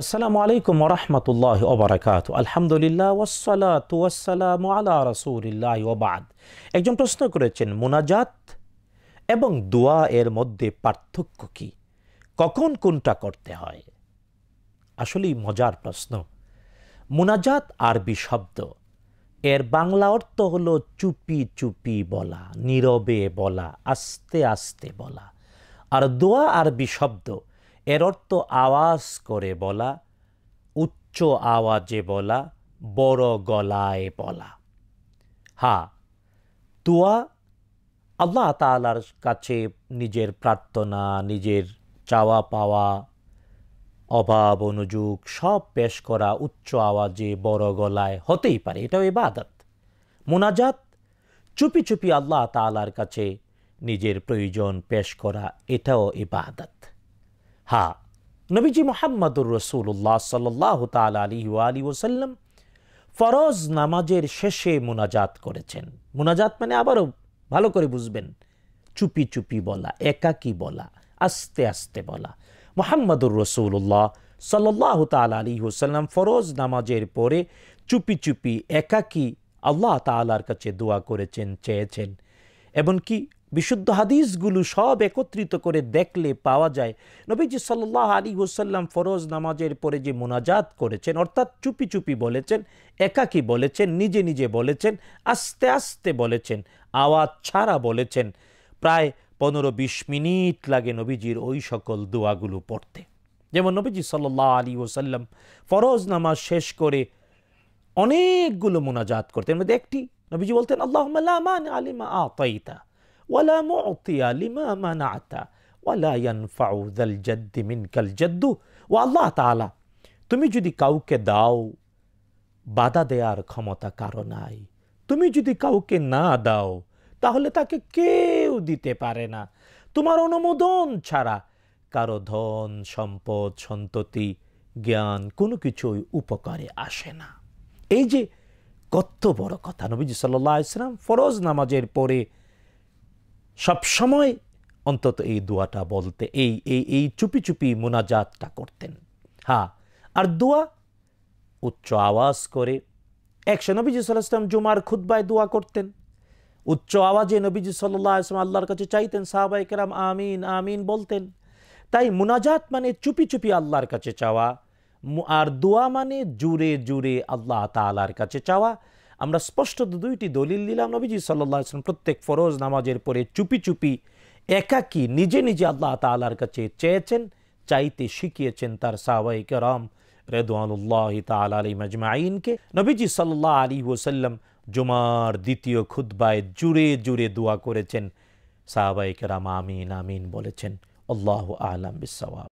আসসালামু আলাইকুম ওরহমতুল্লাহ ওবরাকাত আলহামদুলিল্লাহ ওয়াসালাত ওয়াসালাম আলা রসুলিল্লাহ ওবাদ একজন প্রশ্ন করেছেন, মুনাজাত এবং দোয়া এর মধ্যে পার্থক্য কি? কখন কোনটা করতে হয়? আসলেই মজার প্রশ্ন। মুনাজাত আরবি শব্দ। এর বাংলা অর্থ হলো চুপি চুপি বলা, নীরবে বলা, আস্তে আস্তে বলা। আর দোয়া আরবি শব্দ এর অর্থ আওয়াজ করে বলা, উচ্চ আওয়াজে বলা, বড় গলায় বলা। হা দোয়া আল্লাহ তালার কাছে নিজের প্রার্থনা, নিজের চাওয়া পাওয়া, অভাব অনুযোগ সব পেশ করা উচ্চ আওয়াজে বড় গলায় হতেই পারে, এটাও ইবাদত। মোনাজাত, চুপি চুপি আল্লাহ তালার কাছে নিজের প্রয়োজন পেশ করা, এটাও ইবাদত। হা, নবীজি মোহাম্মদুর রসুল্লাহ সাল্লাহ তাল আলী আলী ওসাল্লাম ফরজ নামাজের শেষে মুনাজাত করেছেন। মুনাজাত মানে আবারও ভালো করে বুঝবেন। চুপি চুপি বলা, একাকি বলা, আস্তে আস্তে বলা। মোহাম্মদুর রসুল্লাহ সাল্লাহ তাল আলী হুসাল্লাম ফরজ নামাজের পরে চুপি চুপি একাকি আল্লাহ তালার কাছে দোয়া করেছেন, চেয়েছেন। এমনকি বিশুদ্ধ হাদিসগুলো সব একত্রিত করে দেখলে পাওয়া যায়। নবীজি সাল্লাহ আলী হুসাল্লাম ফরজ নামাজের পরে যে মোনাজাত করেছেন, অর্থাৎ চুপি চুপি বলেছেন, একাকি বলেছেন, নিজে নিজে বলেছেন, আস্তে আস্তে বলেছেন, আওয়াজ ছাড়া বলেছেন, প্রায় পনেরো বিশ মিনিট লাগে নবীজির ওই সকল দোয়াগুলো পড়তে। যেমন নবীজি সাল্লাহ আলী ওসাল্লাম ফরজ নামাজ শেষ করে অনেকগুলো মোনাজাত করতেন। মধ্যে একটি, নবীজি বলতেন আল্লাহ আলিমা আতাইতা। ওয়ালা মুতিয়া লিমা মানাতা ওয়ালা ইয়ানফাউ মিনকাল জাদ্দু ও তাআলা তুমি যদি কাউকে দাও বাধা দেওয়ার ক্ষমতা কারও নাই, তুমি যদি কাউকে না দাও তাহলে তাকে কেউ দিতে পারে না। তোমার অনুমোদন ছাড়া কারও ধন, সম্পদ, সন্ততি, জ্ঞান কোনো কিছুই উপকারে আসে না। এই যে কত বড় কথা, নবীজি সাল্লাহ ইসলাম ফরজ নামাজের পরে সবসময় অন্তত এই দোয়াটা বলতে, এই এই এই চুপি চুপি মোনাজাতটা করতেন। হ্যাঁ আর দোয়া, উচ্চ আওয়াজ করে একশো নবীজি সাল্লাহাম জুমার খুদ্বায় দোয়া করতেন। উচ্চ আওয়াজে নবীজি সাল্লাহ আল্লাহর কাছে চাইতেন সাহাবাই কেরাম আমিন আমিন বলতেন। তাই মুনাজাত মানে চুপি চুপি আল্লাহর কাছে চাওয়া, আর দোয়া মানে জুড়ে জুড়ে আল্লাহ তালার কাছে চাওয়া আমরা স্পষ্ট দুইটি দলিল দিলাম নবীজি সাল্লাহ আসলাম প্রত্যেক ফরোজ নামাজের পরে চুপি চুপি একাকি নিজে নিজে আল্লাহ তালার কাছে চেয়েছেন, চাইতে শিখিয়েছেন তার সাহাবাই কেরাম রেদওয়ানুল্লাহ তাল আলী মজমাইনকে নবীজি সাল্লাহ আলী ওসাল্লাম জুমার দ্বিতীয় খুদ্বায় জুড়ে জুড়ে দোয়া করেছেন। সাহাবাই কেরাম আমিন আমিন বলেছেন, আল্লাহ আলম বিসওয়াব